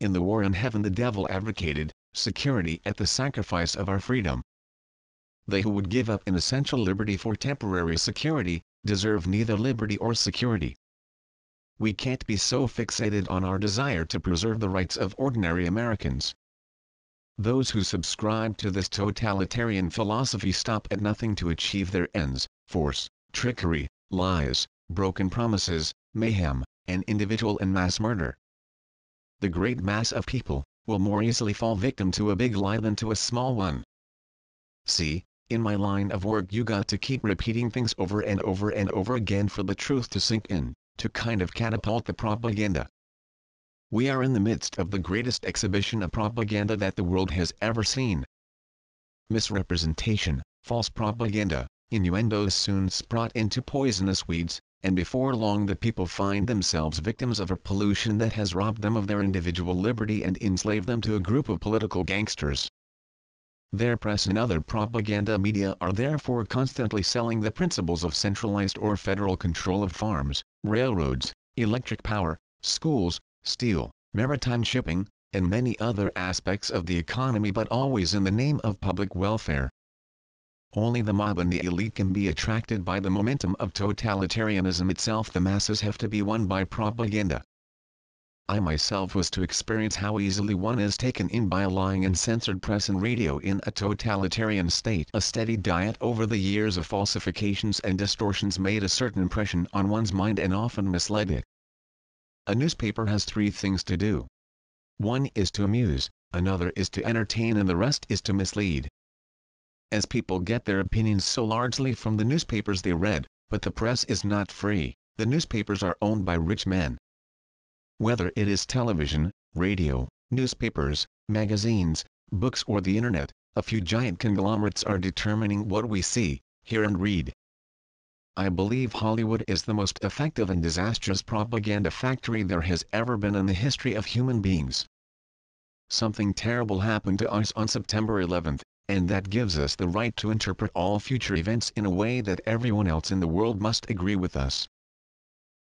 in the war in heaven the devil advocated, security at the sacrifice of our freedom. They who would give up an essential liberty for temporary security, deserve neither liberty or security. We can't be so fixated on our desire to preserve the rights of ordinary Americans. Those who subscribe to this totalitarian philosophy stop at nothing to achieve their ends, force, trickery, lies, broken promises, mayhem, and individual and mass murder. The great mass of people, will more easily fall victim to a big lie than to a small one. See, in my line of work you got to keep repeating things over and over and over again for the truth to sink in, to kind of catapult the propaganda. We are in the midst of the greatest exhibition of propaganda that the world has ever seen. Misrepresentation, false propaganda, innuendos soon sprout into poisonous weeds, and before long the people find themselves victims of a pollution that has robbed them of their individual liberty and enslaved them to a group of political gangsters. Their press and other propaganda media are therefore constantly selling the principles of centralized or federal control of farms, railroads, electric power, schools, steel, maritime shipping, and many other aspects of the economy but always in the name of public welfare. Only the mob and the elite can be attracted by the momentum of totalitarianism itself the masses have to be won by propaganda. I myself was to experience how easily one is taken in by lying and censored press and radio in a totalitarian state. A steady diet over the years of falsifications and distortions made a certain impression on one's mind and often misled it. A newspaper has three things to do. One is to amuse, another is to entertain and the rest is to mislead. As people get their opinions so largely from the newspapers they read, but the press is not free, the newspapers are owned by rich men. Whether it is television, radio, newspapers, magazines, books or the internet, a few giant conglomerates are determining what we see, hear and read. I believe Hollywood is the most effective and disastrous propaganda factory there has ever been in the history of human beings. Something terrible happened to us on September 11, and that gives us the right to interpret all future events in a way that everyone else in the world must agree with us.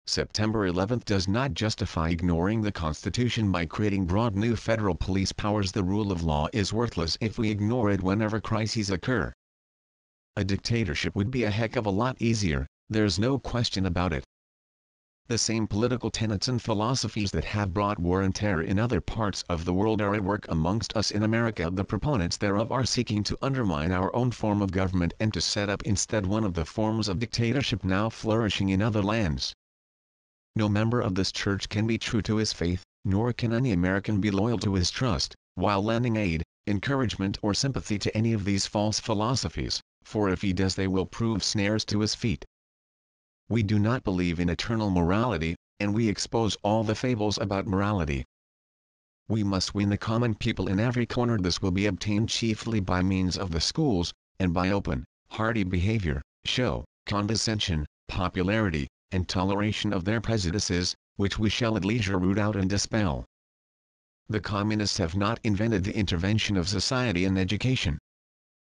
September 11 does not justify ignoring the Constitution by creating broad new federal police powers. The rule of law is worthless if we ignore it whenever crises occur. A dictatorship would be a heck of a lot easier, there's no question about it. The same political tenets and philosophies that have brought war and terror in other parts of the world are at work amongst us in America. The proponents thereof are seeking to undermine our own form of government and to set up instead one of the forms of dictatorship now flourishing in other lands. No member of this church can be true to his faith, nor can any American be loyal to his trust, while lending aid, encouragement or sympathy to any of these false philosophies for if he does they will prove snares to his feet. We do not believe in eternal morality, and we expose all the fables about morality. We must win the common people in every corner this will be obtained chiefly by means of the schools, and by open, hearty behavior, show, condescension, popularity, and toleration of their prejudices, which we shall at leisure root out and dispel. The communists have not invented the intervention of society in education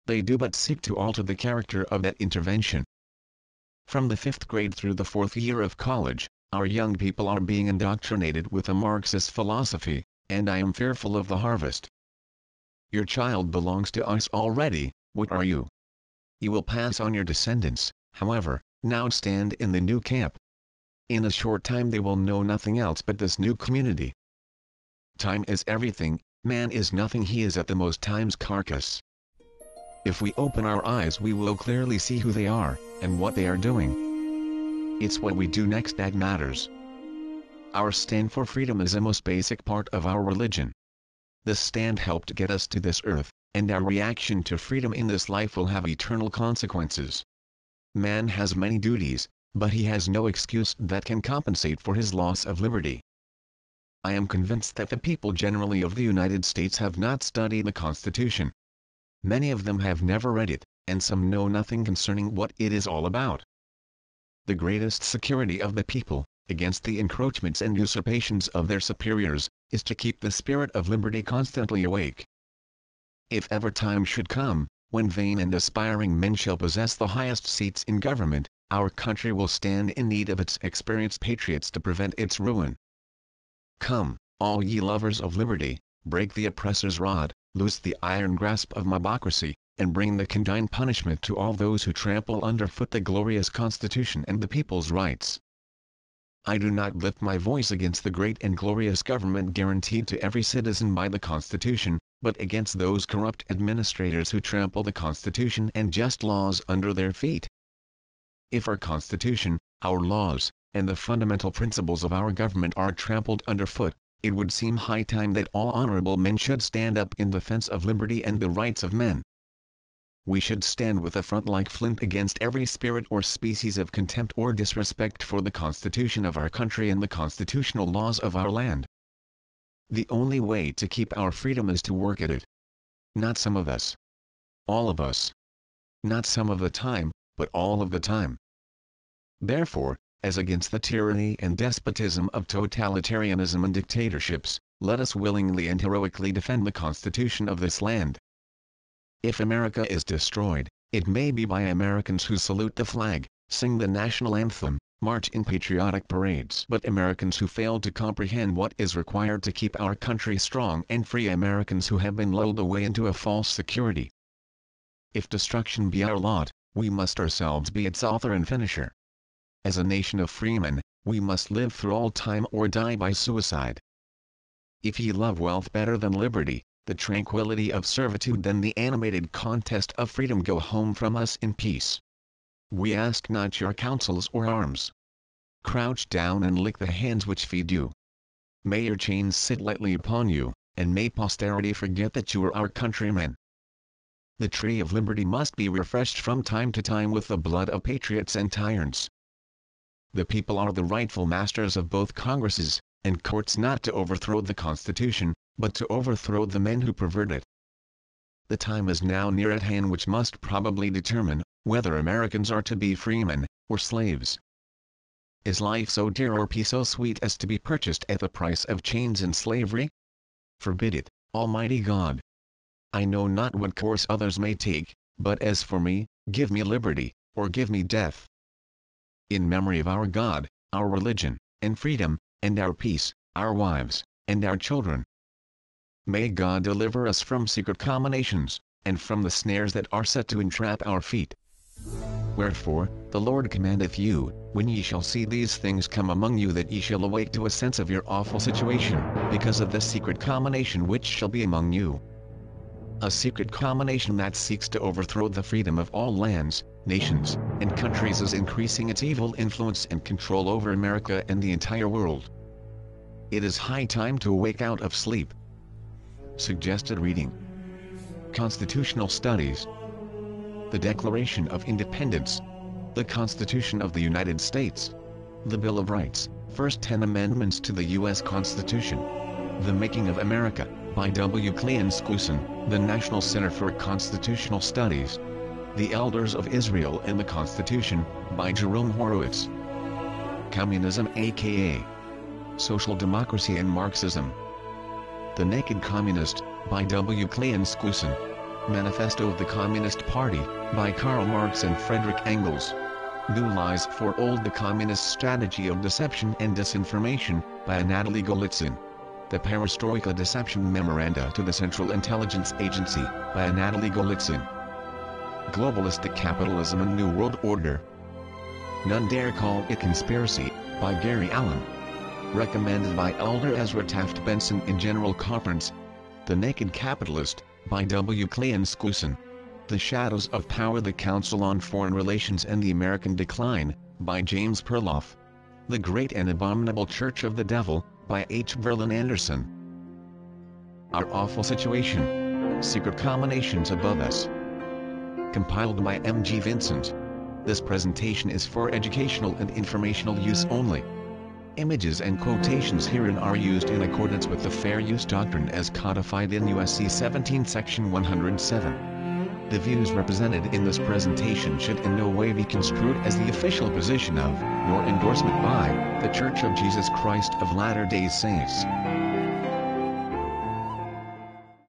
they do but seek to alter the character of that intervention. From the fifth grade through the fourth year of college, our young people are being indoctrinated with a Marxist philosophy, and I am fearful of the harvest. Your child belongs to us already, what are you? You will pass on your descendants, however, now stand in the new camp. In a short time they will know nothing else but this new community. Time is everything, man is nothing he is at the most time's carcass. If we open our eyes we will clearly see who they are, and what they are doing. It's what we do next that matters. Our stand for freedom is a most basic part of our religion. This stand helped get us to this earth, and our reaction to freedom in this life will have eternal consequences. Man has many duties, but he has no excuse that can compensate for his loss of liberty. I am convinced that the people generally of the United States have not studied the Constitution, Many of them have never read it, and some know nothing concerning what it is all about. The greatest security of the people, against the encroachments and usurpations of their superiors, is to keep the spirit of liberty constantly awake. If ever time should come, when vain and aspiring men shall possess the highest seats in government, our country will stand in need of its experienced patriots to prevent its ruin. Come, all ye lovers of liberty, break the oppressor's rod, loose the iron grasp of mobocracy, and bring the condign punishment to all those who trample underfoot the glorious Constitution and the people's rights. I do not lift my voice against the great and glorious government guaranteed to every citizen by the Constitution, but against those corrupt administrators who trample the Constitution and just laws under their feet. If our Constitution, our laws, and the fundamental principles of our government are trampled underfoot, it would seem high time that all honorable men should stand up in defense of liberty and the rights of men we should stand with a front like flint against every spirit or species of contempt or disrespect for the constitution of our country and the constitutional laws of our land. The only way to keep our freedom is to work at it. Not some of us. All of us. Not some of the time, but all of the time. Therefore, as against the tyranny and despotism of totalitarianism and dictatorships, let us willingly and heroically defend the constitution of this land. If America is destroyed, it may be by Americans who salute the flag, sing the national anthem, march in patriotic parades but Americans who fail to comprehend what is required to keep our country strong and free Americans who have been lulled away into a false security. If destruction be our lot, we must ourselves be its author and finisher. As a nation of freemen, we must live through all time or die by suicide. If ye love wealth better than liberty, the tranquility of servitude than the animated contest of freedom go home from us in peace. We ask not your counsels or arms. Crouch down and lick the hands which feed you. May your chains sit lightly upon you, and may posterity forget that you are our countrymen. The tree of liberty must be refreshed from time to time with the blood of patriots and tyrants. The people are the rightful masters of both Congresses, and courts not to overthrow the Constitution, but to overthrow the men who pervert it. The time is now near at hand which must probably determine, whether Americans are to be freemen, or slaves. Is life so dear or peace so sweet as to be purchased at the price of chains and slavery? Forbid it, Almighty God. I know not what course others may take, but as for me, give me liberty, or give me death. In memory of our God, our religion, and freedom, and our peace, our wives, and our children, May God deliver us from secret combinations, and from the snares that are set to entrap our feet. Wherefore, the Lord commandeth you, when ye shall see these things come among you that ye shall awake to a sense of your awful situation, because of the secret combination which shall be among you. A secret combination that seeks to overthrow the freedom of all lands, nations, and countries is increasing its evil influence and control over America and the entire world. It is high time to wake out of sleep, Suggested reading. Constitutional Studies. The Declaration of Independence. The Constitution of the United States. The Bill of Rights, First Ten Amendments to the U.S. Constitution. The Making of America, by W. Cleon the National Center for Constitutional Studies The Elders of Israel and the Constitution, by Jerome Horowitz Communism aka Social Democracy and Marxism the Naked Communist, by W. Skousen. Manifesto of the Communist Party, by Karl Marx and Frederick Engels. New Lies for Old The Communist Strategy of Deception and Disinformation, by Anatoliy Golitsyn. The Perestroika Deception Memoranda to the Central Intelligence Agency, by Anatoliy Golitsyn. Globalistic Capitalism and New World Order. None Dare Call It Conspiracy, by Gary Allen recommended by Elder Ezra Taft Benson in General Conference. The Naked Capitalist, by W. Cleon Skousen. The Shadows of Power The Council on Foreign Relations and the American Decline, by James Perloff. The Great and Abominable Church of the Devil, by H. Verlin Anderson. Our Awful Situation. Secret Combinations Above Us. Compiled by M. G. Vincent. This presentation is for educational and informational use only. Images and quotations herein are used in accordance with the Fair Use Doctrine as codified in USC 17 Section 107. The views represented in this presentation should in no way be construed as the official position of, nor endorsement by, The Church of Jesus Christ of Latter-day Saints.